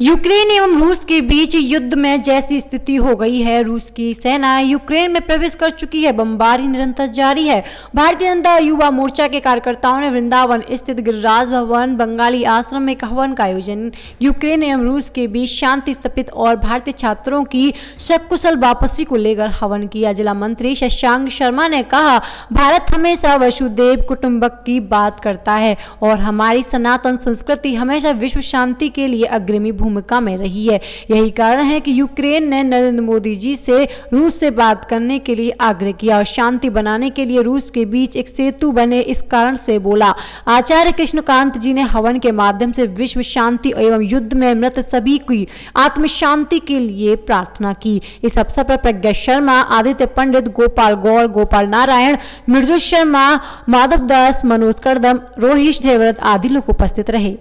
Ukraine एवं रूस के बीच युद्ध में जैसी स्थिति हो गई है, रूस की सेना यूक्रेन में प्रवेश कर चुकी है। बमबारी निरंतर जारी है। भारतीय जनता युवा मोर्चा के कार्यकर्ताओं ने वृंदावन स्थित गिरिराज भवन, बंगाली आश्रम में एक हवन का आयोजन, यूक्रेन एवं रूस के बीच शांति स्थापित और भारतीय छात्रों की सकुशल वापसी को लेकर हवन किया। जिला मंत्री शशांक शर्मा ने कहा, भारत हमेशा वसुदेव कुटुम्बक की बात करता है और हमारी सनातन संस्कृति हमेशा विश्व शांति के लिए अग्रमी भूमिका में रही है। यही कारण है कि यूक्रेन ने नरेंद्र मोदी जी से रूस से बात करने के लिए आग्रह किया और शांति बनाने के लिए रूस के बीच एक सेतु बने इस कारण से बोला। आचार्य कृष्णकांत जी ने हवन के माध्यम से विश्व शांति एवं युद्ध में मृत सभी की आत्म शांति के लिए प्रार्थना की। इस अवसर पर प्रज्ञा शर्मा, आदित्य पंडित, गोपाल गौर, गोपाल नारायण, मृदुल शर्मा, माधव दास, मनोज कर्दम, रोहित देवव्रत आदि लोग उपस्थित रहे।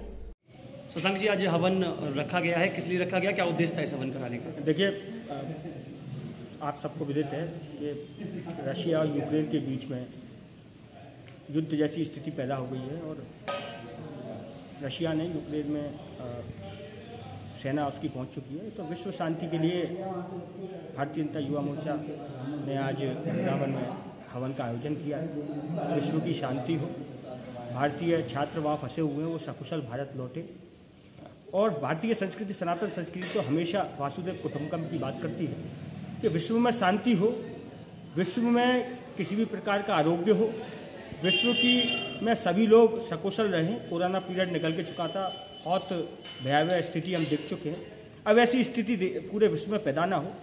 शशांक जी, आज हवन रखा गया है। किस लिए रखा गया? क्या उद्देश्य था इस हवन कराने का? देखिए आप सबको विदित है कि रशिया और यूक्रेन के बीच में युद्ध जैसी स्थिति पैदा हो गई है और रशिया ने यूक्रेन में सेना उसकी पहुँच चुकी है। तो विश्व शांति के लिए भारतीय जनता युवा मोर्चा ने आज वृंदावन में हवन का आयोजन किया है। विश्व की शांति हो। भारतीय छात्र वहाँ फंसे हुए हैं, वो सकुशल भारत लौटे। और भारतीय संस्कृति, सनातन संस्कृति तो हमेशा वासुदेव कुटुंबकम की बात करती है। कि विश्व में शांति हो, विश्व में किसी भी प्रकार का आरोग्य हो, विश्व की में सभी लोग सकुशल रहें। कोरोना पीरियड निकल के चुका था, बहुत भयावह स्थिति हम देख चुके हैं। अब ऐसी स्थिति पूरे विश्व में पैदा ना हो।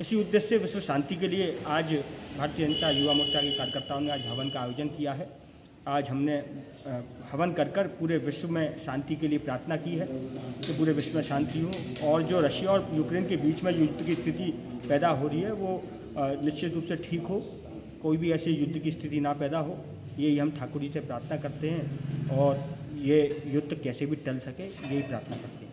इसी उद्देश्य से विश्व शांति के लिए आज भारतीय जनता युवा मोर्चा के कार्यकर्ताओं ने आज हवन का आयोजन किया है। आज हमने हवन कर कर पूरे विश्व में शांति के लिए प्रार्थना की है। कि पूरे विश्व में शांति हो। और जो रशिया और यूक्रेन के बीच में युद्ध की स्थिति पैदा हो रही है, वो निश्चित रूप से ठीक हो। कोई भी ऐसे युद्ध की स्थिति ना पैदा हो। यही हम ठाकुर जी से प्रार्थना करते हैं। और ये युद्ध कैसे भी टल सके, यही प्रार्थना करते हैं।